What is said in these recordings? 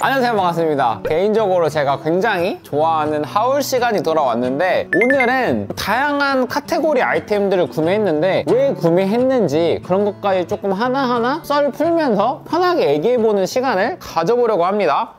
안녕하세요. 반갑습니다. 개인적으로 제가 굉장히 좋아하는 haul 시간이 돌아왔는데 오늘은 다양한 카테고리 아이템들을 구매했는데 왜 구매했는지 그런 것까지 조금 하나하나 썰 풀면서 편하게 얘기해보는 시간을 가져보려고 합니다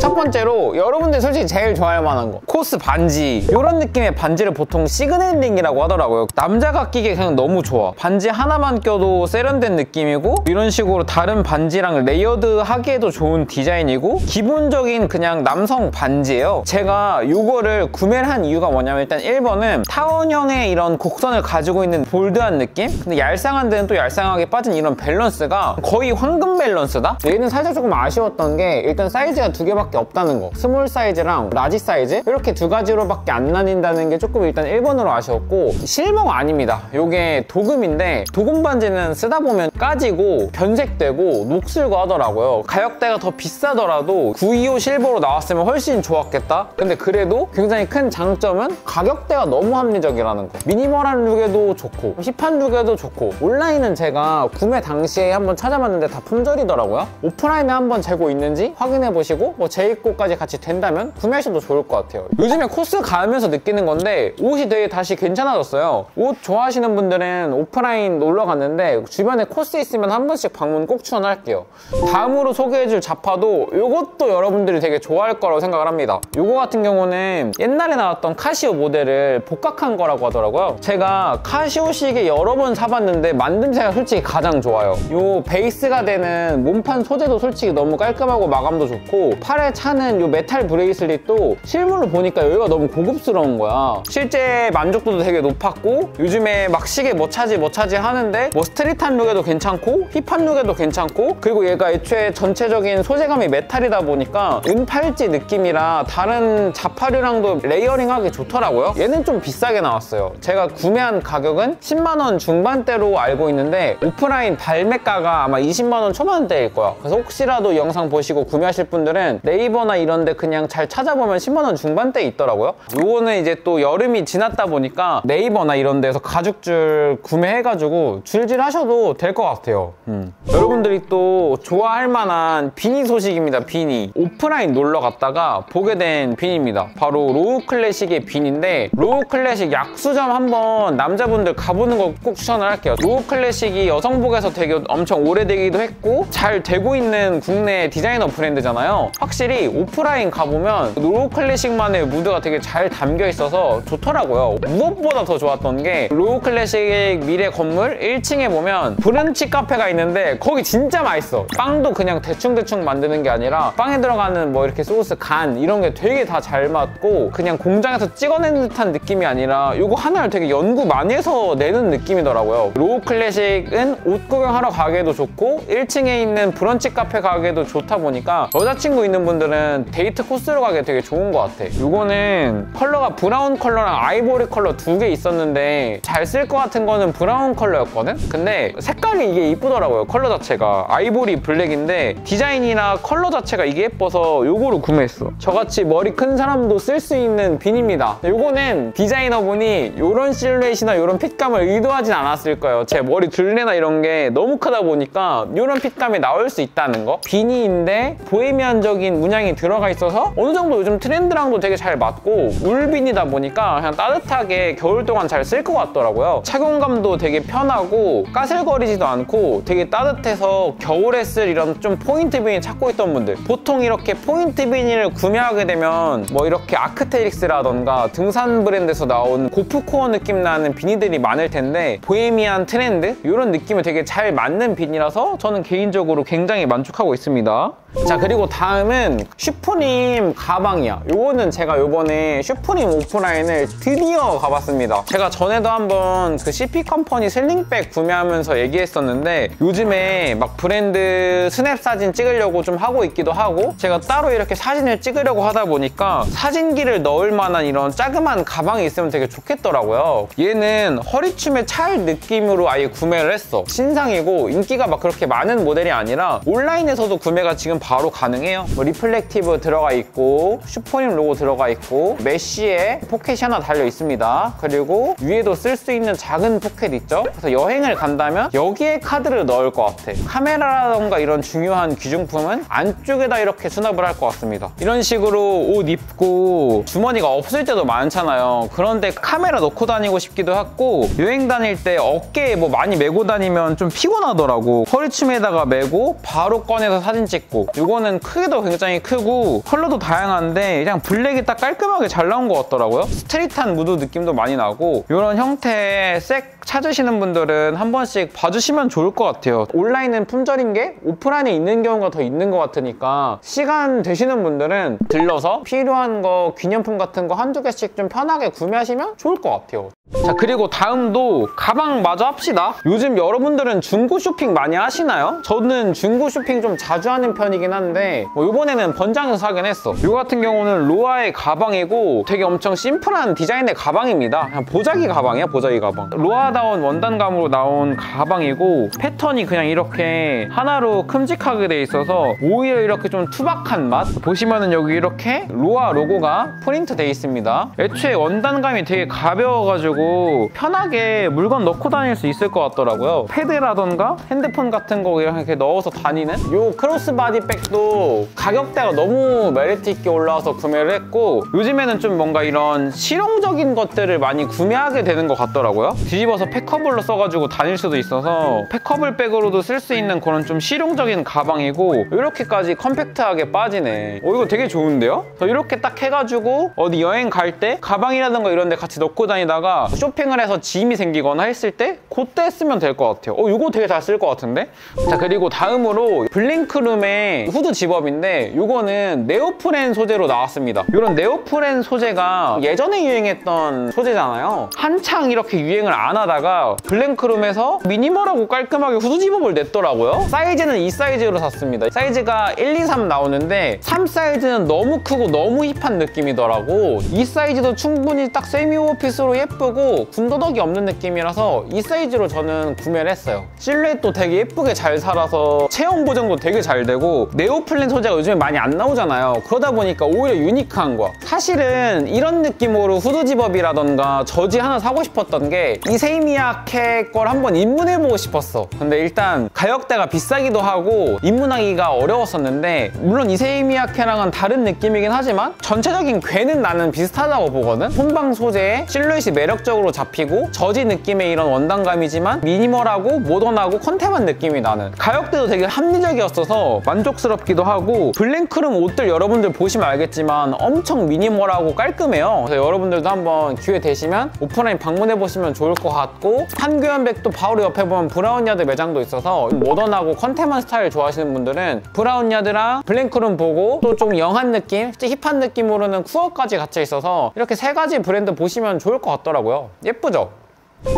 첫 번째로 여러분들 솔직히 제일 좋아할 만한 거 코스 반지 이런 느낌의 반지를 보통 signet ring이라고 하더라고요 남자가 끼기 그냥 너무 좋아 반지 하나만 껴도 세련된 느낌이고 이런 식으로 다른 반지랑 layered 하기에도 좋은 디자인이고 기본적인 그냥 남성 반지예요 제가 이거를 구매를 한 이유가 뭐냐면 일단 1번은 타원형의 이런 곡선을 가지고 있는 bold한 느낌? 근데 얄쌍한 데는 또 얄쌍하게 빠진 이런 밸런스가 거의 황금 밸런스다? 얘는 살짝 조금 아쉬웠던 게 일단 사이즈가 두 개밖에 가지밖에 없다는 거. small 사이즈랑 large 사이즈? 이렇게 두 가지로밖에 안 나뉜다는 게 조금 일단 1번으로 아쉬웠고 silver가 아닙니다. 이게 도금인데 도금 반지는 쓰다 보면 까지고 변색되고 녹슬고 하더라고요. 가격대가 더 비싸더라도 925 silver로 나왔으면 훨씬 좋았겠다? 근데 그래도 굉장히 큰 장점은 가격대가 너무 합리적이라는 거. minimal한 look에도 좋고 hip한 look에도 좋고. 온라인은 제가 구매 당시에 한번 찾아봤는데 다 품절이더라고요. 오프라인에 한번 재고 있는지 확인해 보시고 뭐 재입고까지 같이 된다면 구매하셔도 좋을 것 같아요. 요즘에 코스 가면서 느끼는 건데 옷이 되게 다시 괜찮아졌어요. 옷 좋아하시는 분들은 오프라인 놀러 갔는데 주변에 코스 있으면 한 번씩 방문 꼭 추천할게요. 다음으로 소개해줄 잡화도 이것도 여러분들이 되게 좋아할 거라고 생각을 합니다. 이거 같은 경우는 옛날에 나왔던 카시오 모델을 복각한 거라고 하더라고요. 제가 카시오 시계 여러 번 사봤는데 만듦새가 솔직히 가장 좋아요. 이 베이스가 되는 몸판 소재도 솔직히 너무 깔끔하고 마감도 좋고 팔에 팔에 차는 이 metal bracelet도 실물로 보니까 여기가 너무 고급스러운 거야. 실제 만족도도 되게 높았고 요즘에 막 시계 뭐 차지 뭐 차지 하는데 뭐 street한 look에도 괜찮고 hip한 look에도 괜찮고 그리고 얘가 애초에 전체적인 소재감이 metal이다 보니까 은팔찌 느낌이라 다른 잡화류랑도 layering하기 좋더라고요. 얘는 좀 비싸게 나왔어요. 제가 구매한 가격은 10만 원 중반대로 알고 있는데 오프라인 발매가가 아마 20만 원 초반대일 거야. 그래서 혹시라도 영상 보시고 구매하실 분들은 네이버나 이런데 그냥 잘 찾아보면 10만원 중반대에 있더라고요. 요거는 이제 또 여름이 지났다 보니까 네이버나 이런 데서 가죽줄 구매해가지고 줄질 하셔도 될 것 같아요. 음. 여러분들이 또 좋아할 만한 비니 소식입니다 비니. 오프라인 놀러 갔다가 보게 된 비니입니다. 바로 로우 클래식의 비니인데 로우 클래식 약수점 한번 남자분들 가보는 거 꼭 추천을 할게요. 로우 클래식이 여성복에서 되게 엄청 오래되기도 했고 잘 되고 있는 국내 디자이너 브랜드잖아요. 확실히 오프라인 가보면 로우 클래식만의 무드가 되게 잘 담겨 있어서 좋더라고요. 무엇보다 더 좋았던 게 로우 클래식 미래 건물 1층에 보면 브런치 카페가 있는데 거기 진짜 맛있어. 빵도 그냥 대충대충 만드는 게 아니라 빵에 들어가는 뭐 이렇게 소스 간 이런 게 되게 다 잘 맞고 그냥 공장에서 찍어낸 듯한 느낌이 아니라 이거 하나를 되게 연구 많이 해서 내는 느낌이더라고요. 로우 클래식은 옷 구경하러 가기에도 좋고 1층에 있는 브런치 카페 가기에도 좋다 보니까 여자친구 있는 분들은 데이트 코스로 가기 되게 좋은 것 같아. 이거는 컬러가 브라운 컬러랑 아이보리 컬러 두 개 있었는데 잘 쓸 것 같은 거는 브라운 컬러였거든? 근데 색깔이 이게 이쁘더라고요 컬러 자체가. 아이보리 블랙인데 디자인이나 컬러 자체가 이게 예뻐서 이거를 구매했어. 저같이 머리 큰 사람도 쓸 수 있는 비니입니다. 이거는 디자이너분이 이런 실루엣이나 이런 fit감을 의도하진 않았을 거예요. 제 머리 둘레나 이런 게 너무 크다 보니까 이런 fit감이 나올 수 있다는 거. 비니인데 보헤미안적인 전체적인 문양이 들어가 있어서 어느 정도 요즘 트렌드랑도 되게 잘 맞고 울 비니다 보니까 그냥 따뜻하게 겨울 동안 잘 쓸 것 같더라고요. 착용감도 되게 편하고 까슬거리지도 않고 되게 따뜻해서 겨울에 쓸 이런 좀 포인트 비니 찾고 있던 분들 보통 이렇게 포인트 비니를 구매하게 되면 뭐 이렇게 아크테릭스라던가 등산 브랜드에서 나온 고프코어 느낌 나는 비니들이 많을 텐데 보헤미안 트렌드 이런 느낌이 되게 잘 맞는 비니라서 저는 개인적으로 굉장히 만족하고 있습니다. 자 그리고 다음은 슈프림 가방이야. 요거는 제가 요번에 슈프림 오프라인을 드디어 가봤습니다. 제가 전에도 한번 그 CP 컴퍼니 sling bag 구매하면서 얘기했었는데 요즘에 막 브랜드 스냅 사진 찍으려고 좀 하고 있기도 하고 제가 따로 이렇게 사진을 찍으려고 하다 보니까 사진기를 넣을 만한 이런 자그만 가방이 있으면 되게 좋겠더라고요. 얘는 허리춤에 찰 느낌으로 아예 구매를 했어. 신상이고 인기가 막 그렇게 많은 모델이 아니라 온라인에서도 구매가 지금 바로 가능해요. 뭐 reflective 들어가 있고 슈프림 로고 들어가 있고 mesh에 포켓이 하나 달려 있습니다. 그리고 위에도 쓸 수 있는 작은 포켓 있죠? 그래서 여행을 간다면 여기에 카드를 넣을 것 같아. 카메라라던가 이런 중요한 귀중품은 안쪽에다 이렇게 수납을 할 것 같습니다. 이런 식으로 옷 입고 주머니가 없을 때도 많잖아요. 그런데 카메라 넣고 다니고 싶기도 하고 여행 다닐 때 어깨에 뭐 많이 메고 다니면 좀 피곤하더라고. 허리춤에다가 메고 바로 꺼내서 사진 찍고 이거는 크기도 굉장히 크고 컬러도 다양한데 그냥 블랙이 딱 깔끔하게 잘 나온 것 같더라고요. street한 무드 느낌도 많이 나고 이런 형태의 색 찾으시는 분들은 한 번씩 봐주시면 좋을 것 같아요. 온라인은 품절인 게 오프라인에 있는 경우가 더 있는 것 같으니까 시간 되시는 분들은 들러서 필요한 거 기념품 같은 거 한두 개씩 좀 편하게 구매하시면 좋을 것 같아요. 자 그리고 다음도 가방 마저 합시다 요즘 여러분들은 중고 쇼핑 많이 하시나요? 저는 중고 쇼핑 좀 자주 하는 편이긴 한데 뭐 이번에는 번장에서 사긴 했어 이 같은 경우는 로아의 가방이고 되게 엄청 심플한 디자인의 가방입니다 그냥 보자기 가방이야 보자기 가방 로아 다운 원단감으로 나온 가방이고 패턴이 그냥 이렇게 하나로 큼직하게 돼 있어서 오히려 이렇게 좀 투박한 맛 보시면은 여기 이렇게 로아 로고가 프린트 돼 있습니다 애초에 원단감이 되게 가벼워가지고 편하게 물건 넣고 다닐 수 있을 것 같더라고요. 패드라던가 핸드폰 같은 거 이렇게 넣어서 다니는 이 crossbody bag도 가격대가 너무 메리트 있게 올라와서 구매를 했고 요즘에는 좀 뭔가 이런 실용적인 것들을 많이 구매하게 되는 것 같더라고요. 뒤집어서 packable로 써가지고 다닐 수도 있어서 packable bag으로도 쓸 수 있는 그런 좀 실용적인 가방이고 이렇게까지 compact하게 빠지네. 어 이거 되게 좋은데요? 이렇게 딱 해가지고 어디 여행 갈 때 가방이라든가 이런 데 같이 넣고 다니다가 쇼핑을 해서 짐이 생기거나 했을 때 그때 쓰면 될 것 같아요. 어, 이거 되게 잘 쓸 것 같은데? 자, 그리고 다음으로 블랭크룸의 후드 zip-up인데 이거는 네오프렌 소재로 나왔습니다. 이런 네오프렌 소재가 예전에 유행했던 소재잖아요. 한창 이렇게 유행을 안 하다 가 블랭크룸에서 미니멀하고 깔끔하게 후드 zip-up을 냈더라고요. 사이즈는 이 사이즈로 샀습니다. 사이즈가 1, 2, 3 나오는데 3 사이즈는 너무 크고 너무 hip한 느낌이더라고. 이 사이즈도 충분히 딱 세미 오피스로 예쁘고 군더더기 없는 느낌이라서 이 사이즈로 저는 구매를 했어요. 실루엣도 되게 예쁘게 잘 살아서 체형 보정도 되게 잘 되고 네오프렌 소재가 요즘에 많이 안 나오잖아요. 그러다 보니까 오히려 유니크한 거야. 사실은 이런 느낌으로 후드 zip-up이라던가 저지 하나 사고 싶었던 게 이세이미야케 걸 한번 입문해보고 싶었어. 근데 일단 가격대가 비싸기도 하고 입문하기가 어려웠었는데 물론 이세이미야케랑은 다른 느낌이긴 하지만 전체적인 궤는 나는 비슷하다고 보거든. 혼방 소재에 실루엣이 매력적으로 잡히고 저지 느낌의 이런 원단감이지만 미니멀하고 모던하고 contem한 느낌이 나는 가격대도 되게 합리적이었어서 만족스럽기도 하고 블랭크룸 옷들 여러분들 보시면 알겠지만 엄청 미니멀하고 깔끔해요. 그래서 여러분들도 한번 기회 되시면 오프라인 방문해 보시면 좋을 것 같고 판교 현백도 바로 옆에 보면 브라운야드 매장도 있어서 모던하고 contem한 스타일 좋아하시는 분들은 브라운야드랑 블랭크룸 보고 또 좀 young한 느낌, hip한 느낌으로는 쿠어까지 갇혀 있어서 이렇게 세 가지 브랜드 보시면 좋을 것 같더라고요. 예쁘죠?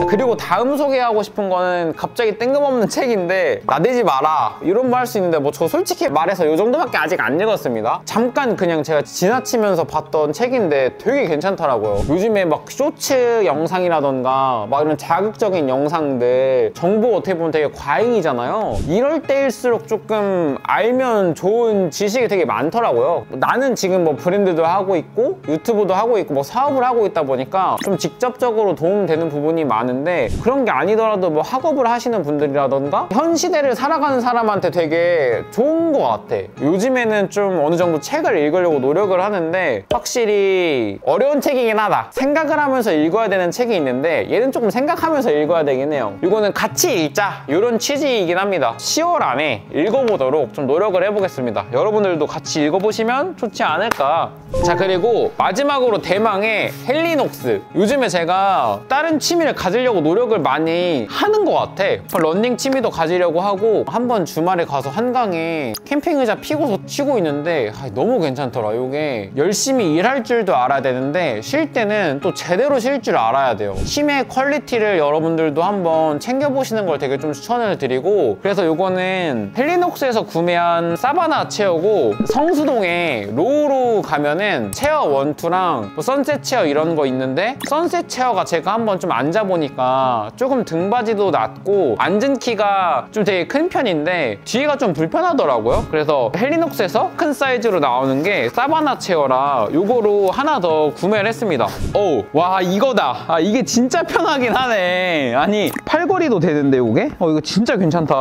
그리고 다음 소개하고 싶은 거는 갑자기 뜬금없는 책인데 나대지 마라. 이런 말 할 수 있는데 뭐 저 솔직히 말해서 이 정도밖에 아직 안 읽었습니다. 잠깐 그냥 제가 지나치면서 봤던 책인데 되게 괜찮더라고요. 요즘에 막 쇼츠 영상이라던가 막 이런 자극적인 영상들 정보 어떻게 보면 되게 과잉이잖아요. 이럴 때일수록 조금 알면 좋은 지식이 되게 많더라고요. 나는 지금 뭐 브랜드도 하고 있고 유튜브도 하고 있고 뭐 사업을 하고 있다 보니까 좀 직접적으로 도움되는 부분이 많 은데 그런 게 아니더라도 뭐 학업을 하시는 분들이라던가 현 시대를 살아가는 사람한테 되게 좋은 것 같아. 요즘에는 좀 어느 정도 책을 읽으려고 노력을 하는데 확실히 어려운 책이긴 하다. 생각을 하면서 읽어야 되는 책이 있는데 얘는 조금 생각하면서 읽어야 되긴 해요. 이거는 같이 읽자 이런 취지이긴 합니다. 10월 안에 읽어보도록 좀 노력을 해보겠습니다. 여러분들도 같이 읽어보시면 좋지 않을까. 자 그리고 마지막으로 대망의 헬리녹스. 요즘에 제가 다른 취미를 가지려고 노력을 많이 하는 것 같아. 런닝 취미도 가지려고 하고 한 번 주말에 가서 한강에 캠핑 의자 피고서 쉬고 있는데 아, 너무 괜찮더라. 이게 열심히 일할 줄도 알아야 되는데 쉴 때는 또 제대로 쉴 줄 알아야 돼요. 쉼의 quality를 여러분들도 한번 챙겨보시는 걸 되게 좀 추천을 드리고 그래서 이거는 Helinox에서 구매한 Savanna Chair고 성수동에 로우로 가면은 Chair One, Two랑 뭐 Sunset Chair 이런 거 있는데 Sunset Chair가 제가 한번 좀 앉아본 보니까 조금 등받이도 낮고 앉은 키가 좀 되게 큰 편인데 뒤가 좀 불편하더라고요. 그래서 Helinox에서 큰 사이즈로 나오는 게 Savanna Chair라 요거로 하나 더 구매를 했습니다. 오, 와 이거다. 아 이게 진짜 편하긴 하네. 아니 팔걸이도 되는데 이게? 어 이거 진짜 괜찮다.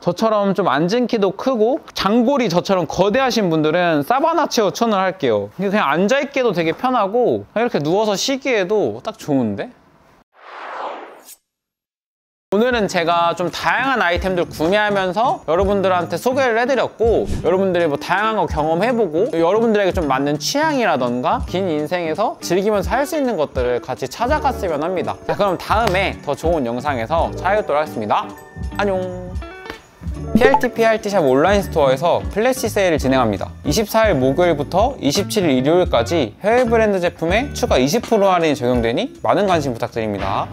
저처럼 좀 앉은 키도 크고 장골이 저처럼 거대하신 분들은 사바나 체어 추천을 할게요. 그냥 앉아있기도 되게 편하고 이렇게 누워서 쉬기에도 딱 좋은데? 오늘은 제가 좀 다양한 아이템들 구매하면서 여러분들한테 소개를 해드렸고 여러분들이 뭐 다양한 거 경험해보고 여러분들에게 좀 맞는 취향이라던가 긴 인생에서 즐기면서 할 수 있는 것들을 같이 찾아갔으면 합니다. 자 그럼 다음에 더 좋은 영상에서 찾아뵙도록 하겠습니다. 안녕 PRT PRT샵 온라인 스토어에서 플래시 세일을 진행합니다. 24일 목요일부터 27일 일요일까지 해외 브랜드 제품에 추가 20% 할인이 적용되니 많은 관심 부탁드립니다.